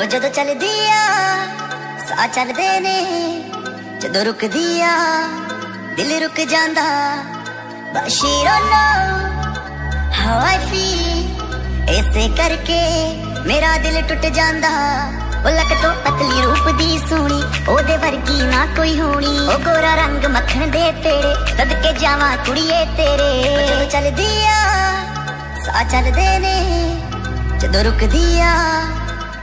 ਉਹ ਜਦੋਂ ਚੱਲਦੀ ਆ ਸਾਹ ਚੱਲਦੇ ਨੇ, ਜਦੋਂ ਰੁਕਦੀ ਆ ਦਿਲ ਰੁਕ ਜਾਂਦਾ। ਬਸ਼ੀਰੋ ਨੋ ਹਾਊ ਆਈ ਫੀਲ ਇਸੇ ਕਰਕੇ ਮੇਰਾ ਦਿਲ ਟੁੱਟ ਜਾਂਦਾ। ਉਹ ਲੱਕ ਤੋਂ ਪਤਲੀ ਰੂਪ ਦੀ ਸੋਹਣੀ, ਉਹਦੇ ਵਰਗੀ ਨਾ ਕੋਈ ਹੋਣੀ। ਉਹ ਗੋਰਾ ਰੰਗ ਮੱਖਣ ਦੇ ਤੇਰੇ, ਸਦਕੇ ਜਾਵਾਂ ਕੁੜੀਏ ਤੇਰੇ। ਜਦੋਂ ਚੱਲਦੀ ਆ ਸਾਹ ਚੱਲਦੇ ਨੇ, ਜਦੋਂ ਰੁਕਦੀ ਆ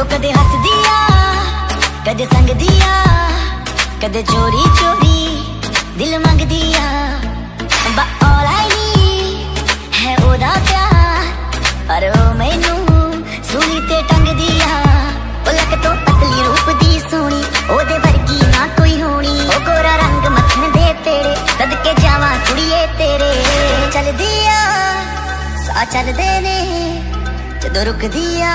ਉਹ ਕਦੇ ਹੱਸਦੀ ਆ ਕਦੇ ਸੰਗਦੀ ਆ ਕਦੇ ਚੋਰੀ ਚੋਰੀ ਦਿਲ ਮੰਗਦੀ ਆ ਬਾ all I need ਹੈ ਉਹਦਾ ਪਿਆਰ, ਪਰ ਉਹ ਮੈਨੂੰ ਸੂਲੀ ਤੇ ਟੰਗਦੀ ਆ ਉਹ ਤੋਂ ਪਤਲੀ ਰੂਪ ਦੀ ਸੋਹਣੀ, ਉਹਦੇ ਵਰਗੀ ਨਾ ਕੋਈ ਹੋਣੀ। ਉਹ ਗੋਰਾ ਰੰਗ ਮੱਖਣ ਦੇ ਤੇਰੇ ਸਦਕੇ ਜਾਵਾਂ ਕੁੜੀਏ ਤੇਰੇ। ਚੱਲਦੀ ਆ ਸਾਹ ਚੱਲਦੇ ਨੇ, ਜਦੋਂ ਰੁਕਦੀ ਆ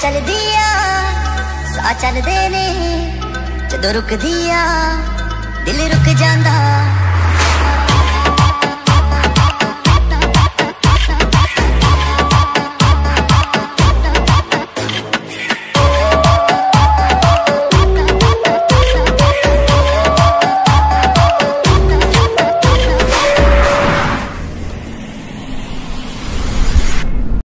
ਉਹ ਜਦੋਂ ਚੱਲਦੀ ਆ ਸਾਹ ਚੱਲਦੇ ਨੇ ਜਦੋਂ ਰੁਕਦੀ ਆ ਦਿਲ ਰੁਕ ਜਾਂਦਾ